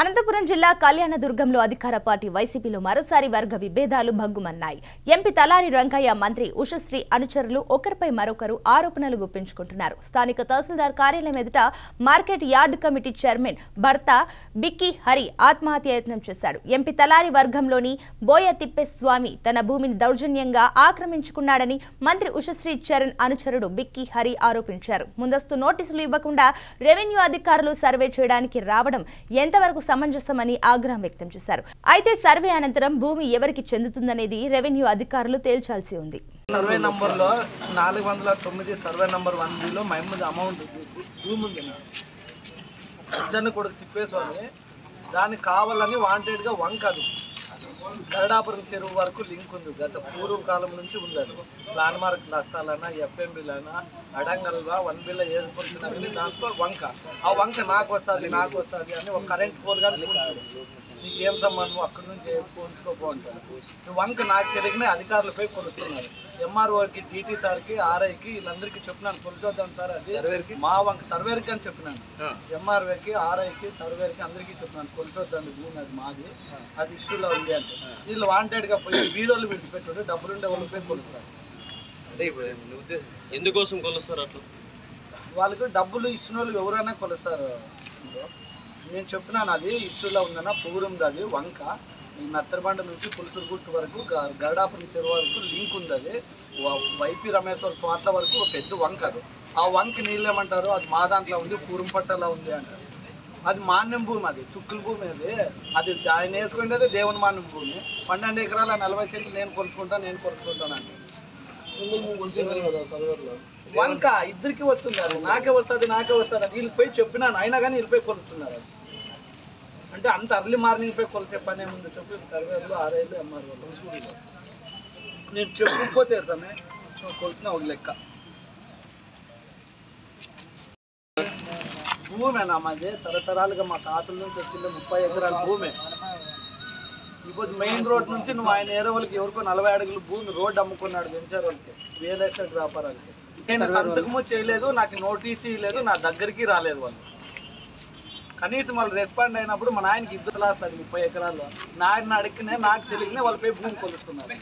అనంతపురం జిల్లా కళ్యాణదుర్గంలో అధికార పార్టీ వైసీపీలో మరోసారి వర్గ విభేదాలు భగ్గుమన్నాయి. ఎంపీ తలారి రంగయ్య మంత్రి ఉషశ్రీ అనుచరులు ఒకరిపై మరొకరు ఆరోపణలు గుప్పించుకుంటున్నారు. స్థానిక తహసీల్దార్ కార్యాలయం ఎదుట మార్కెట్ యార్డ్ కమిటీ చైర్మన్ భర్త బిక్కీ హరి ఆత్మహత్య యత్నం చేశాడు. ఎంపీ తలారి వర్గంలోని బోయ తిప్పేస్వామి తన భూమిని దౌర్జన్యంగా ఆక్రమించుకున్నాడని మంత్రి ఉషశ్రీ చరణ్ అనుచరుడు బిక్కీ హరి ఆరోపించారు. ముందస్తు నోటీసులు ఇవ్వకుండా రెవెన్యూ అధికారులు సర్వే చేయడానికి రావడం ఎంతవరకు సమంజసమని ఆగ్రహం వ్యక్తం చేశారు. అయితే సర్వే అనంతరం భూమి ఎవరికి చెందుతుందనేది రెవెన్యూ అధికారులు తేల్చాల్సి ఉంది. సర్వే నంబర్లో నాలుగు వందల తొమ్మిది సర్వే నంబర్ వన్ బిలో మహమ్మద్ అమౌంట్ భూమి ఉంది అజ్జన్న కొడుకు తిప్పేసుకొని దానికి కావాలని వాంటెడ్గా వంకదు. గరడాపురం చెరువు వరకు లింక్ ఉంది. గత పూర్వకాలం నుంచి ఉంది అది ప్లాన్ మార్క్ నష్టాలైనా ఎఫ్ఎంబీలనా అడంగల్వా వన్ బిల్ల ఏర్పరిచిన దాంట్లో వంక. ఆ వంక నాకు వస్తుంది నాకు వస్తుంది అని ఒక కరెంట్ ఫోన్ కానీ నీకు ఏం సంబంధం అక్కడి నుంచి పోల్చుకోపో అంటారు. వంక నాకు తెలిగిన అధికారులపై కొలుస్తున్నారు. ఎంఆర్ఓకి డిటి సార్కి ఆర్ఐకి వీళ్ళందరికీ చెప్పినాను. కొలుచొద్దాం సార్ అది మా వంక సర్వేర్కి అని చెప్పినాను. ఎంఆర్ఓకి ఆర్ఐకి సర్వేర్కి అందరికీ చెప్పినాను. కొలుచొద్దండి భూమి అది మాది. అది ఇష్యూలో ఉంది అంటే. వీళ్ళు వాంటెడ్గా పోయి వీడియోలు విడిచిపెట్టాడు డబ్బులుండే వాళ్ళపై కొలుస్తారు. ఎందుకోసం కొలుస్తారు అట్లా? వాళ్ళకి డబ్బులు ఇచ్చిన వాళ్ళు ఎవరైనా కొలుస్తారు. నేను చెప్పినాను అది ఇష్యూలో ఉందన్న పూర్ ఉంది అది వంక. ఈ నత్తరబండ నుంచి పులుసురుగుట్టు వరకు గరడాపురం చెరువు వరకు లింక్ ఉంది అది. వ- వైపీ రమేశ్వర్ కోట్ల వరకు ఒక పెద్ద వంక అది. ఆ వంక నీళ్ళు ఏమంటారు? అది మా దాంట్లో ఉంది పూరంపట్టలో ఉంది అంటారు అది మాన్యం భూమి అది చుక్కుల భూమి అది. అది ఆయన వేసుకునేది దేవుని మాన్యం భూమి. పన్నెండు ఎకరాల నలభై సెంట్లు నేను కొనుక్కుంటాను నేను కొలుసుకుంటాను వంక ఇద్దరికి వస్తున్నారు నాకే వస్తుంది నాకే వస్తుంది అని వీళ్ళు పోయి చెప్పినాను అయినా కానీ వీళ్ళు పోయి కొలుస్తున్నారు అది. అంటే అంత అర్లీ మార్నింగ్ పోయి కొలిసే పని ఏముంది చెప్పి సర్వేలు ఆర్ఐలు ఎంఆర్ఓ నేను చెప్పుకోతే సమయ కొలిసిన ఒక లెక్క. భూమేనా మాది తరతరాలుగా మా తాతల నుంచి వచ్చింది ముప్పై ఎకరాల భూమి. ఇప్పుడు మెయిన్ రోడ్ నుంచి నువ్వు ఆయన ఏరే వాళ్ళకి ఎవరికో నలభై అడుగులు భూమి రోడ్ అమ్ముకున్నాడు వెంచర్ వాళ్ళకి రియల్ ఎస్టేట్ వ్యాపారాలకి. నేను సంతకము చేయలేదు నాకు నోటీసు లేదు నా దగ్గరికి రాలేదు వాళ్ళు. కనీసం వాళ్ళు రెస్పాండ్ అయినప్పుడు మా నాయనకి ఇద్దరు లాస్తుంది ముప్పై ఎకరాల్లో. నాయన అడిగినే నాకు తెలియకనే వాళ్ళపై భూమి కొలుస్తున్నారు.